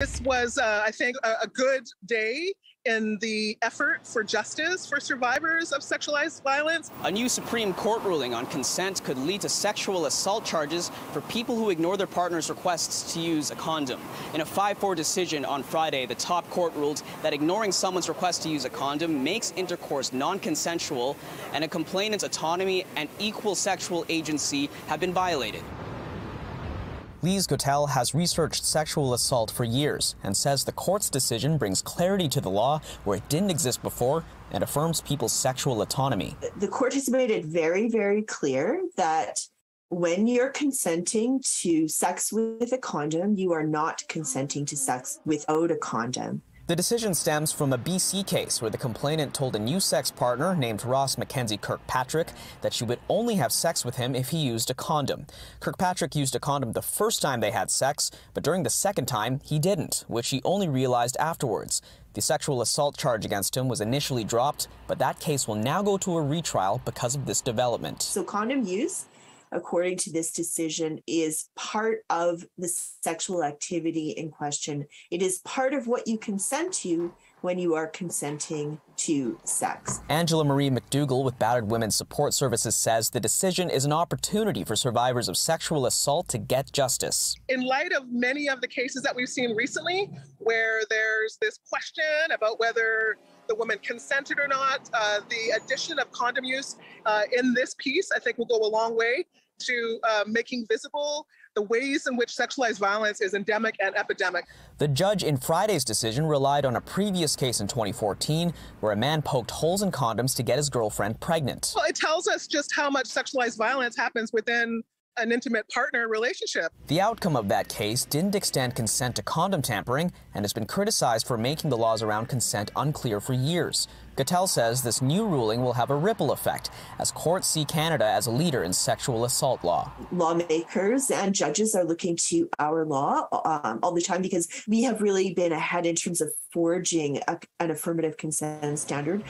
This was, uh, I think, a, a good day in the effort for justice for survivors of sexualized violence. A new Supreme Court ruling on consent could lead to sexual assault charges for people who ignore their partner's requests to use a condom. In a 5 4 decision on Friday, the top court ruled that ignoring someone's request to use a condom makes intercourse non consensual and a complainant's autonomy and equal sexual agency have been violated. Lise Gotell has researched sexual assault for years and says the court's decision brings clarity to the law where it didn't exist before and affirms people's sexual autonomy. The court has made it very, very clear that when you're consenting to sex with a condom, you are not consenting to sex without a condom. The decision stems from a BC case where the complainant told a new sex partner named Ross Mackenzie Kirkpatrick that she would only have sex with him if he used a condom. Kirkpatrick used a condom the first time they had sex, but during the second time, he didn't, which he only realized afterwards. The sexual assault charge against him was initially dropped, but that case will now go to a retrial because of this development. So, condom use according to this decision, is part of the sexual activity in question. It is part of what you consent to when you are consenting to sex. Angela Marie MacDougall with Battered Women's Support Services says the decision is an opportunity for survivors of sexual assault to get justice. In light of many of the cases that we've seen recently, where there's this question about whether the woman consented or not, uh, the addition of condom use uh, in this piece, I think, will go a long way to uh, making visible the ways in which sexualized violence is endemic and epidemic. The judge in Friday's decision relied on a previous case in 2014 where a man poked holes in condoms to get his girlfriend pregnant. Well, it tells us just how much sexualized violence happens within an intimate partner relationship. The outcome of that case didn't extend consent to condom tampering and has been criticized for making the laws around consent unclear for years. Gotell says this new ruling will have a ripple effect as courts see Canada as a leader in sexual assault law. Lawmakers and judges are looking to our law um, all the time because we have really been ahead in terms of forging a, an affirmative consent standard.